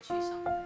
去上。